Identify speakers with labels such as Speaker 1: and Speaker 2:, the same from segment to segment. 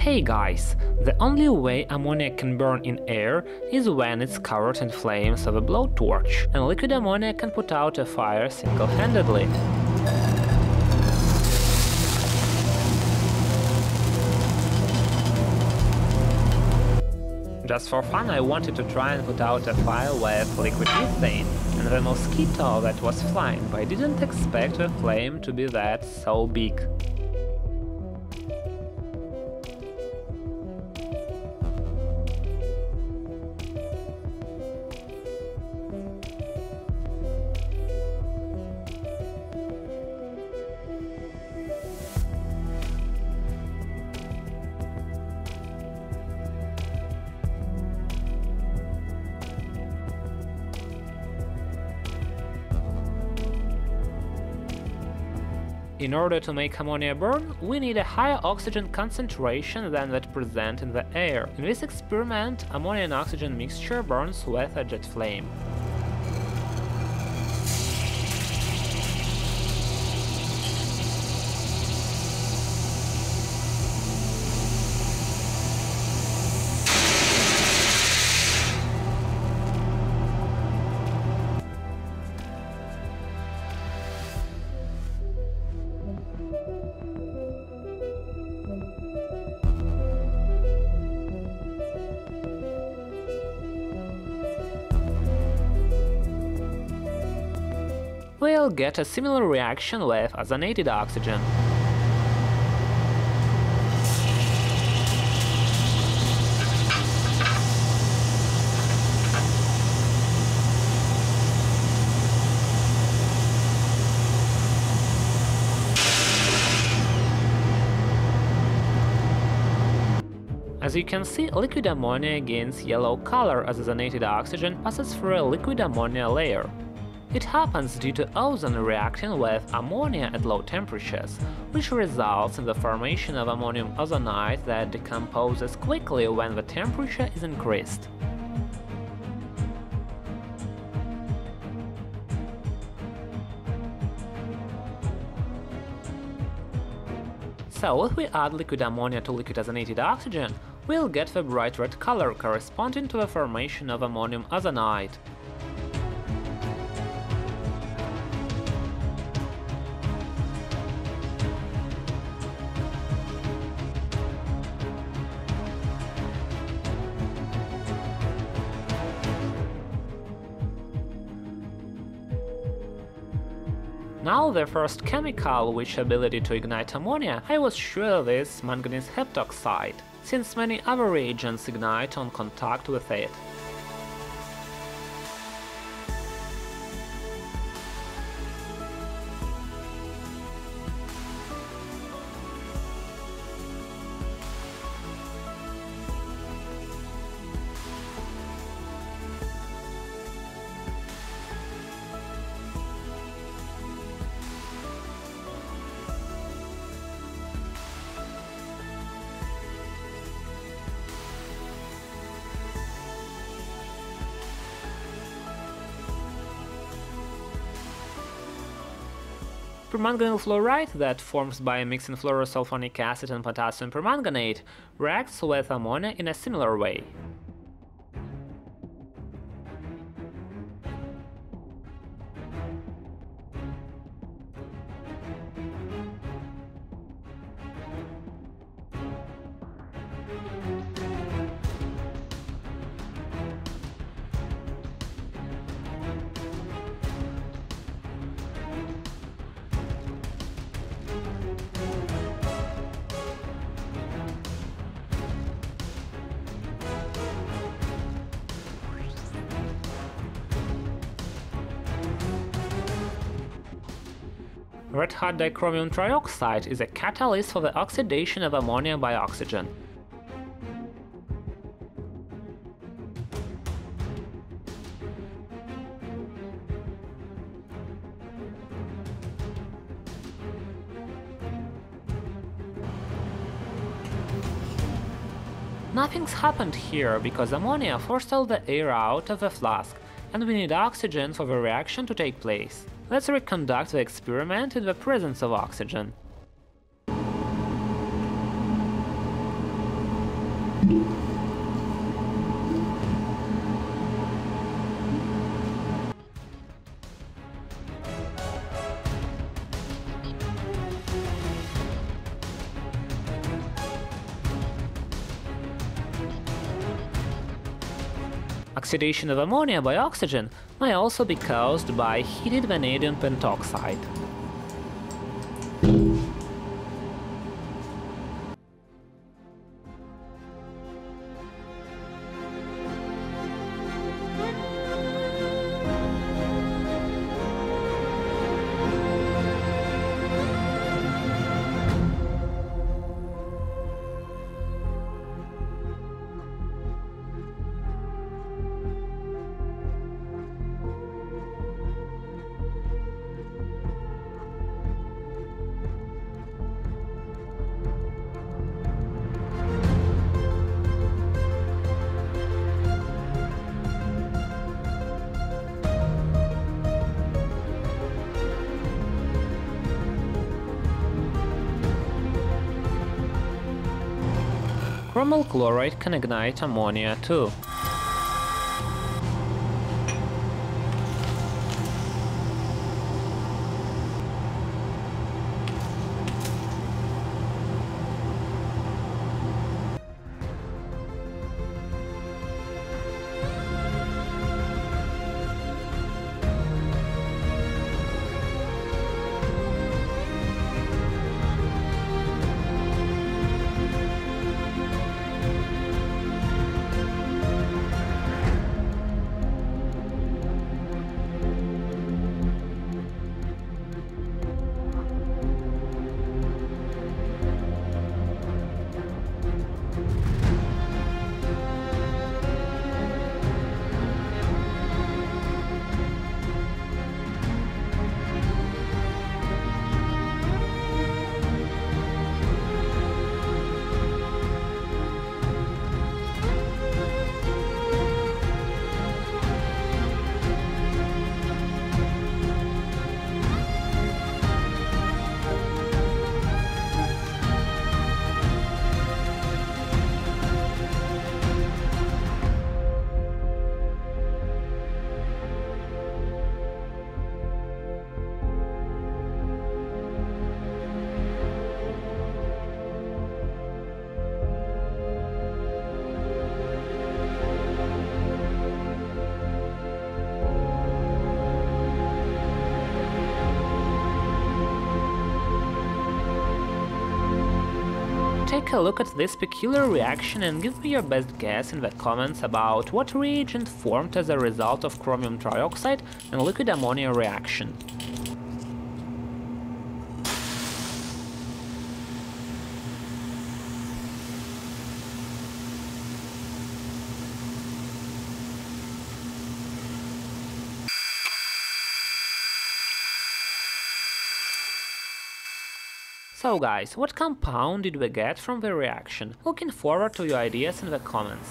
Speaker 1: Hey guys, the only way ammonia can burn in air is when it's covered in flames of a blowtorch, and liquid ammonia can put out a fire single-handedly. Just for fun I wanted to try and put out a fire with liquid methane and the mosquito that was flying, but I didn't expect the flame to be that so big. In order to make ammonia burn, we need a higher oxygen concentration than that present in the air. In this experiment, ammonia and oxygen mixture burns with a jet flame. We'll get a similar reaction with ozonated oxygen. As you can see, liquid ammonia gains yellow color as ozonated oxygen passes through a liquid ammonia layer. It happens due to ozone reacting with ammonia at low temperatures, which results in the formation of ammonium ozonide that decomposes quickly when the temperature is increased. So if we add liquid ammonia to liquid ozonated oxygen, we'll get the bright red color corresponding to the formation of ammonium ozonide. Now the first chemical which ability to ignite ammonia, I was sure this manganese heptoxide, since many other reagents ignite on contact with it. Permanganyl fluoride that forms by mixing fluorosulfonic acid and potassium permanganate reacts with ammonia in a similar way. Red hot dichromium trioxide is a catalyst for the oxidation of ammonia by oxygen. Nothing's happened here because ammonia forced all the air out of the flask and we need oxygen for the reaction to take place. Let's reconduct the experiment in the presence of oxygen. Oxidation of ammonia by oxygen may also be caused by heated vanadium pentoxide. Chromyl chloride can ignite ammonia too. Take a look at this peculiar reaction and give me your best guess in the comments about what reagent formed as a result of chromium trioxide and liquid ammonia reaction. So guys, what compound did we get from the reaction? Looking forward to your ideas in the comments.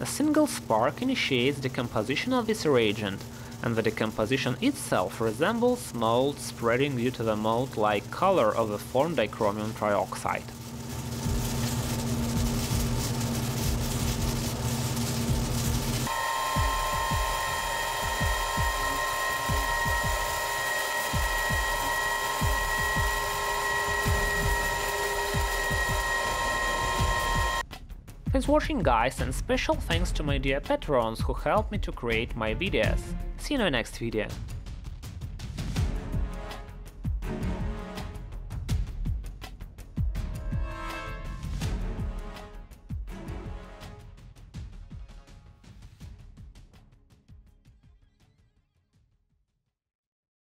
Speaker 1: A single spark initiates decomposition of this reagent, and the decomposition itself resembles mold spreading due to the mold-like color of the formed dichromium trioxide. Watching guys and special thanks to my dear patrons who helped me to create my videos. See you in the next video.